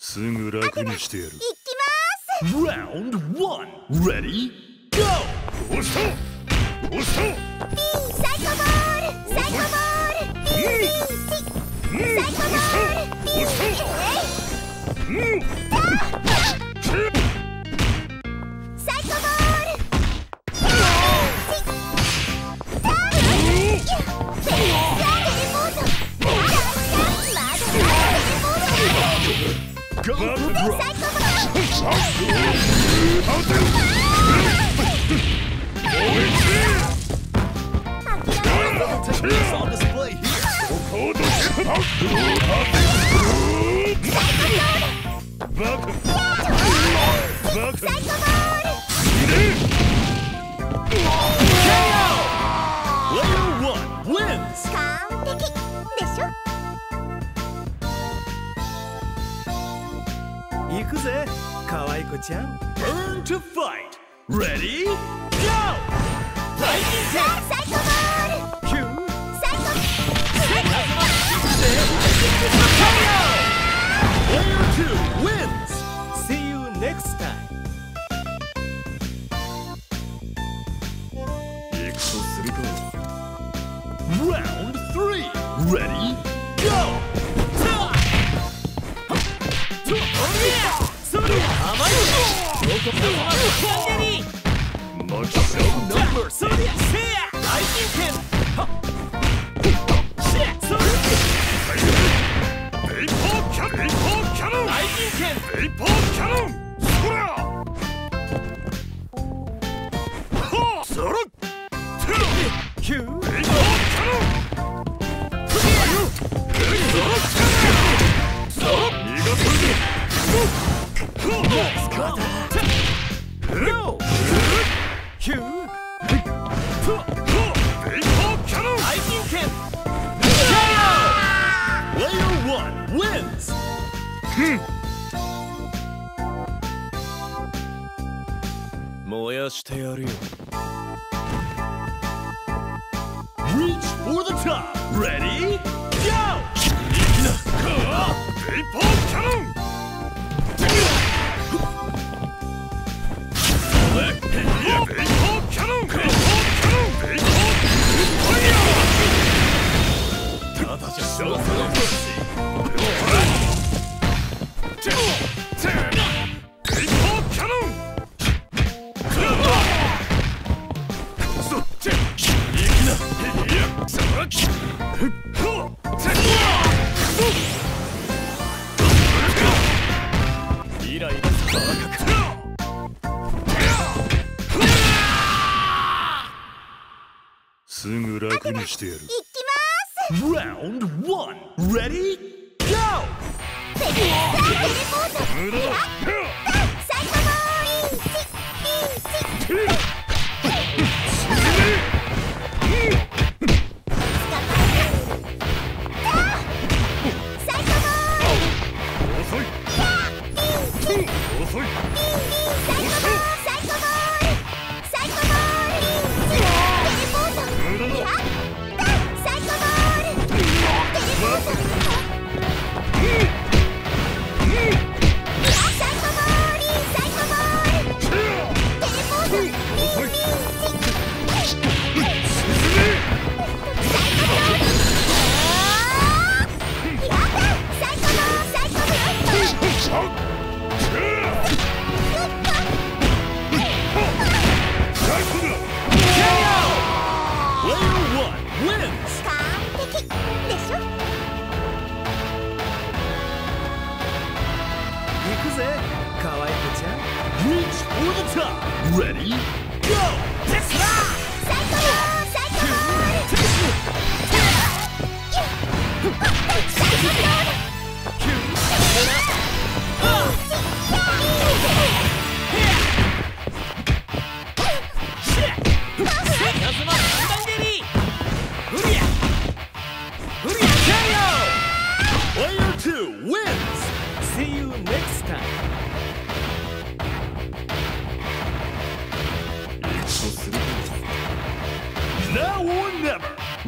すぐ楽にしてやる。行きます。ラウンド1 Ready? Go! 押した。押した。ピーサイコボール。サイコボール。ピーピーサイコボール。ピーサイコボールピーーー Back! 行くぜ可愛い子ちゃん Burn to fight Ready? Go! ライティンサイコボールキューサイコセカンド KO! Player 2 wins! See you next time! 行くとするか Round 3 Ready? Go! Number, so yeah, I think him. してやるよ Reach for the top! Ready? イライラバカすぐ楽にしてやるいきます Round 1 Ready? Go! テレポート無駄だサイコイチイチ Ready? Go.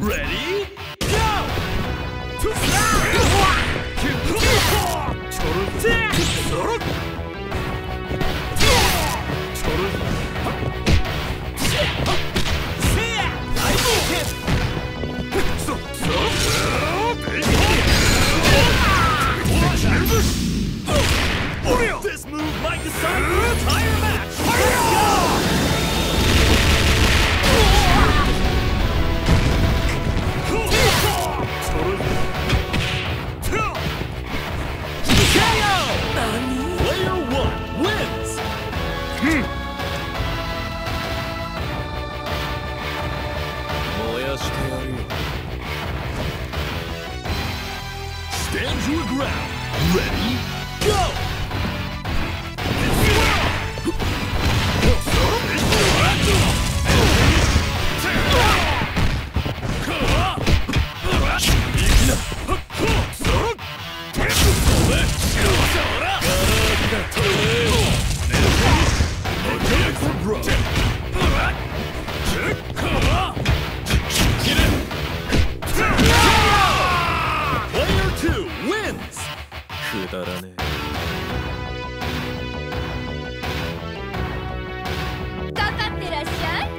Ready? Go. ちょ Stand your ground. Ready, go! くだらねかかってらっしゃい